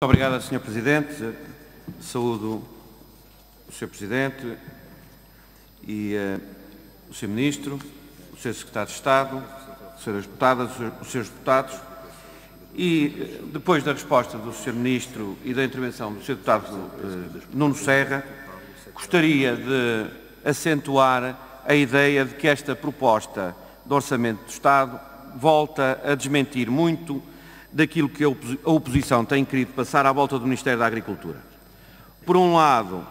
Muito obrigado, Sr. Presidente. Saúdo o Sr. Presidente e uh, o Sr. Ministro, o Sr. Secretário de Estado, as Sras. Deputadas, os Srs. Deputados e, depois da resposta do Sr. Ministro e da intervenção do Sr. Deputado uh, Nuno Serra, gostaria de acentuar a ideia de que esta proposta de Orçamento do Estado volta a desmentir muito daquilo que a oposição tem querido passar à volta do Ministério da Agricultura. Por um lado,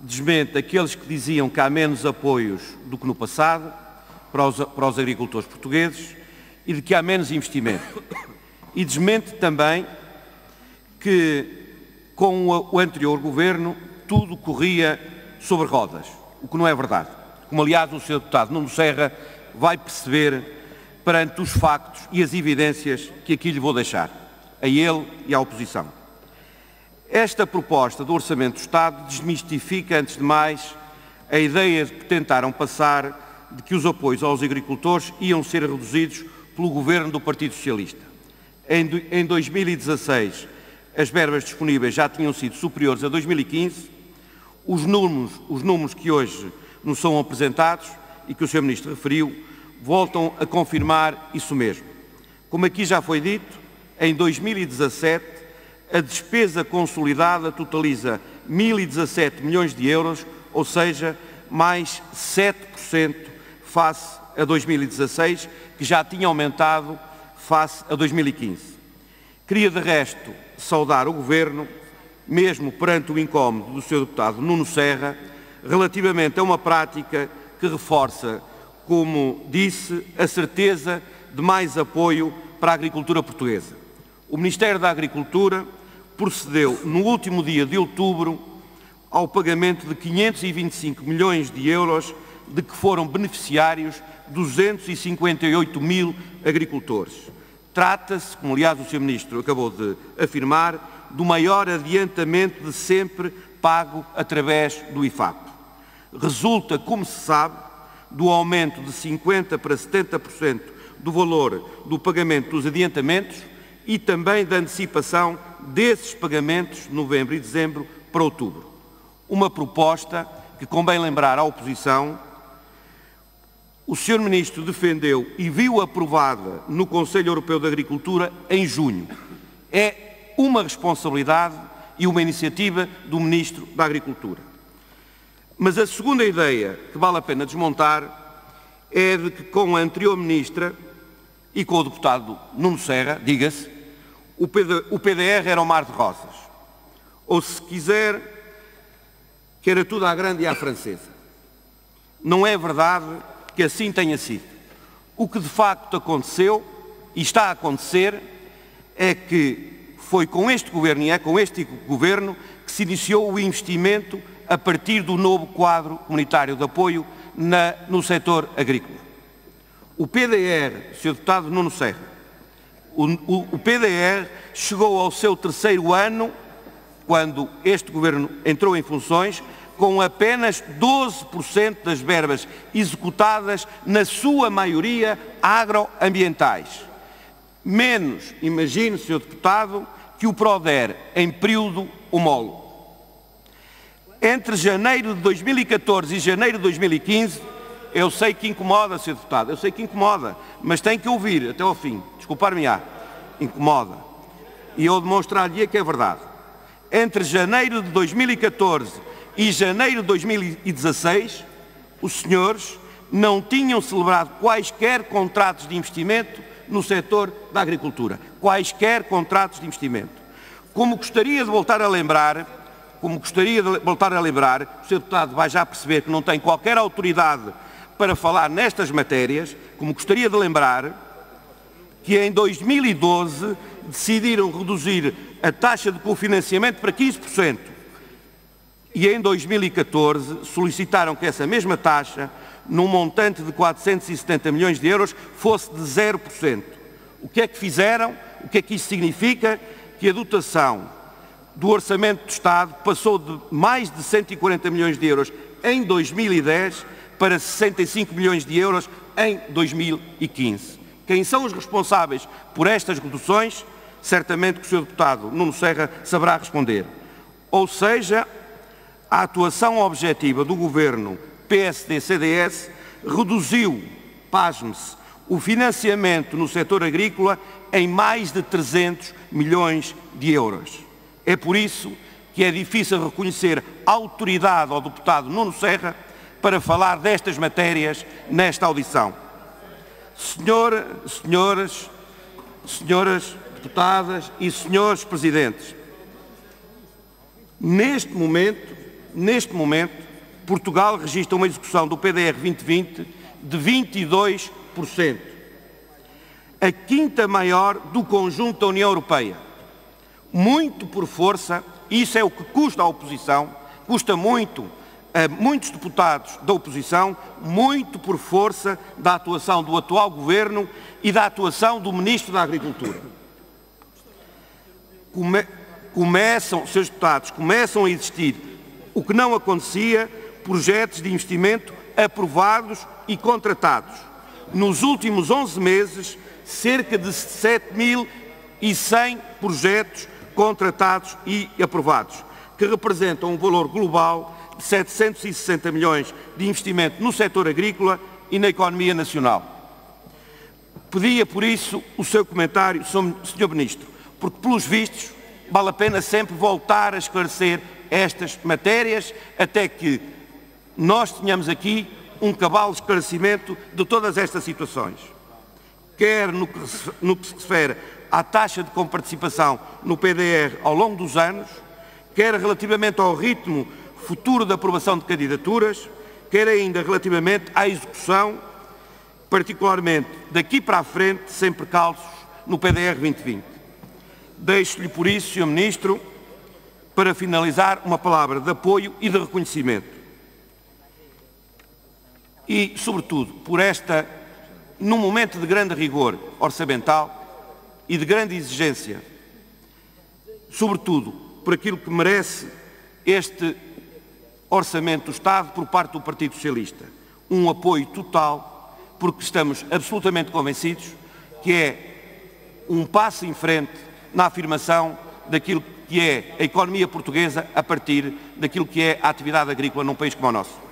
desmente aqueles que diziam que há menos apoios do que no passado para os, para os agricultores portugueses e de que há menos investimento. E desmente também que com o anterior governo tudo corria sobre rodas, o que não é verdade. Como aliás o Sr. Deputado Nuno Serra vai perceber perante os factos e as evidências que aqui lhe vou deixar, a ele e à oposição. Esta proposta do Orçamento do Estado desmistifica, antes de mais, a ideia que tentaram passar de que os apoios aos agricultores iam ser reduzidos pelo governo do Partido Socialista. Em 2016, as verbas disponíveis já tinham sido superiores a 2015. Os números, os números que hoje nos são apresentados e que o Sr. Ministro referiu voltam a confirmar isso mesmo. Como aqui já foi dito, em 2017 a despesa consolidada totaliza 1.017 milhões de euros, ou seja, mais 7% face a 2016, que já tinha aumentado face a 2015. Queria, de resto, saudar o Governo, mesmo perante o incómodo do Sr. Deputado Nuno Serra, relativamente a uma prática que reforça como disse, a certeza de mais apoio para a agricultura portuguesa. O Ministério da Agricultura procedeu, no último dia de outubro, ao pagamento de 525 milhões de euros de que foram beneficiários 258 mil agricultores. Trata-se, como aliás o Sr. Ministro acabou de afirmar, do maior adiantamento de sempre pago através do IFAP. Resulta, como se sabe, do aumento de 50% para 70% do valor do pagamento dos adiantamentos e também da antecipação desses pagamentos, novembro e dezembro, para outubro. Uma proposta que, convém lembrar à oposição, o Sr. Ministro defendeu e viu aprovada no Conselho Europeu de Agricultura em junho. É uma responsabilidade e uma iniciativa do Ministro da Agricultura. Mas a segunda ideia que vale a pena desmontar é de que com a anterior ministra e com o deputado Nuno Serra, diga-se, o, o PDR era um mar de rosas. Ou se quiser, que era tudo à grande e à francesa. Não é verdade que assim tenha sido. O que de facto aconteceu e está a acontecer é que foi com este governo e é com este governo que se iniciou o investimento a partir do novo quadro comunitário de apoio na, no setor agrícola. O PDR, Sr. Deputado Nuno Serra, o, o, o PDR chegou ao seu terceiro ano, quando este Governo entrou em funções, com apenas 12% das verbas executadas, na sua maioria agroambientais. Menos, imagine, Sr. Deputado, que o PRODER em período homólogo entre janeiro de 2014 e janeiro de 2015, eu sei que incomoda, Sr. Deputado, eu sei que incomoda, mas tem que ouvir até ao fim. Desculpar-me-á. Incomoda. E eu demonstrar-lhe que é verdade. Entre janeiro de 2014 e janeiro de 2016, os senhores não tinham celebrado quaisquer contratos de investimento no setor da agricultura. Quaisquer contratos de investimento. Como gostaria de voltar a lembrar, como gostaria de voltar a lembrar, o Sr. Deputado vai já perceber que não tem qualquer autoridade para falar nestas matérias, como gostaria de lembrar que em 2012 decidiram reduzir a taxa de cofinanciamento para 15% e em 2014 solicitaram que essa mesma taxa, num montante de 470 milhões de euros, fosse de 0%. O que é que fizeram? O que é que isso significa? Que a dotação do Orçamento do Estado passou de mais de 140 milhões de euros em 2010 para 65 milhões de euros em 2015. Quem são os responsáveis por estas reduções certamente que o Sr. Deputado Nuno Serra saberá responder. Ou seja, a atuação objetiva do Governo PSD-CDS reduziu, pasme-se, o financiamento no setor agrícola em mais de 300 milhões de euros. É por isso que é difícil reconhecer autoridade ao deputado Nuno Serra para falar destas matérias nesta audição. Senhor, senhoras, senhoras deputadas e senhores presidentes, neste momento, neste momento, Portugal registra uma execução do PDR 2020 de 22%, a quinta maior do conjunto da União Europeia. Muito por força, isso é o que custa à oposição, custa muito a muitos deputados da oposição, muito por força da atuação do atual governo e da atuação do Ministro da Agricultura. Come, começam, seus deputados, começam a existir, o que não acontecia, projetos de investimento aprovados e contratados. Nos últimos 11 meses, cerca de 7.100 projetos contratados e aprovados, que representam um valor global de 760 milhões de investimento no setor agrícola e na economia nacional. Pedia, por isso, o seu comentário, Sr. Ministro, porque, pelos vistos, vale a pena sempre voltar a esclarecer estas matérias até que nós tenhamos aqui um cabal esclarecimento de todas estas situações. Quer no que, se refere à taxa de comparticipação no PDR ao longo dos anos, quer relativamente ao ritmo futuro da aprovação de candidaturas, quer ainda relativamente à execução, particularmente daqui para a frente, sem precalços, no PDR 2020. Deixo-lhe, por isso, Sr. Ministro, para finalizar, uma palavra de apoio e de reconhecimento. E, sobretudo, por esta, num momento de grande rigor orçamental e de grande exigência, sobretudo por aquilo que merece este Orçamento do Estado por parte do Partido Socialista. Um apoio total, porque estamos absolutamente convencidos que é um passo em frente na afirmação daquilo que é a economia portuguesa a partir daquilo que é a atividade agrícola num país como o nosso.